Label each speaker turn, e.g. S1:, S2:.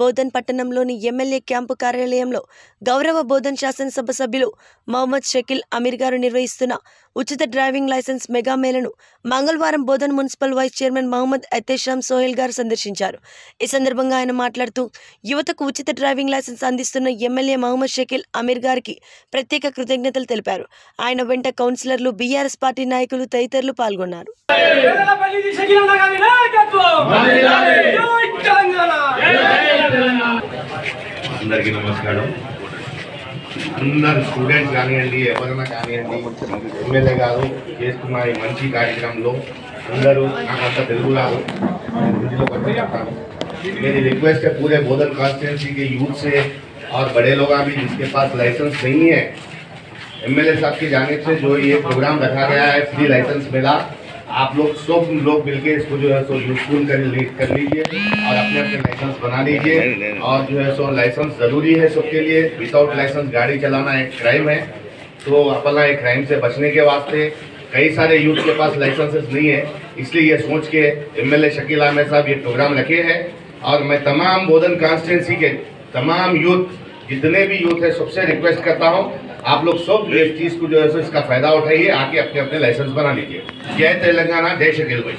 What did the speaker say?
S1: బోధన్ పట్టణంలోని MLA camp కార్యాలయంలో గౌరవ బోధన్ శాసనసభ సభ్యులు మహమ్మద్ షకీల్ అమీర్ గారు నిర్వహిస్తున్న ఉచిత డ్రైవింగ్ లైసెన్స్ మెగా మేళను మంగళవారం Bodhan municipal vice chairman Mohammed Atesham Sohail గారు సందర్శించారు. ఈ సందర్భంగా ఆయన మాట్లాడుతూ యువతకు ఉచిత డ్రైవింగ్ లైసెన్స్ అందిస్తున్న ఎమ్మెల్యే మహమ్మద్ షకీల్ అమీర్ గారికి ప్రత్యేక కృతజ్ఞతలు తెలిపారు. ఆయన వెంట కౌన్సిలర్లు బీఆర్ఎస్ పార్టీ నాయకులు తదితరులు పాల్గొన్నారు.
S2: అందరికీ నమస్కారం అందరు స్టూడెంట్స్ కానివ్వండి ఎవరైనా కానివ్వండి ఎమ్మెల్యే గారు చేస్తున్న ఈ మంచి కార్యక్రమంలో అందరూ నాకు అంత తెలుగు రాదు నేను హిందీలో కొంచెం చెప్తాను मेरी रिक्वेस्ट है पूरे बोधन कॉन्स्टिट्यूंसी के यूथ से और बड़े लोग भी जिसके पास लाइसेंस नहीं है एमएलए साहब की जाने से जो ये प्रोग्राम रखा गया है फ्री लाइसेंस मिला आप लोग सब लोग मिलके इसको जो है सो यूजफुल कर कर लीजिए और अपने अपने लाइसेंस बना लीजिए। और जो है सो लाइसेंस ज़रूरी है सबके लिए। विदाउट लाइसेंस गाड़ी चलाना एक क्राइम है। तो अपना एक क्राइम से बचने के वास्ते कई सारे यूथ के पास लाइसेंसेस नहीं है। इसलिए ये सोच के एमएलए शकील अहमद साहब ये प्रोग्राम रखे हैं। और मैं तमाम बोधन कॉन्स्टिटेंसी के तमाम यूथ जितने भी यूथ है सबसे रिक्वेस्ट करता हूँ आप लोग सब इस चीज़ को जो है इसका फ़ायदा उठाइए आके अपने अपने लाइसेंस बना लीजिए। जय तेलंगाना जय शकील भाई।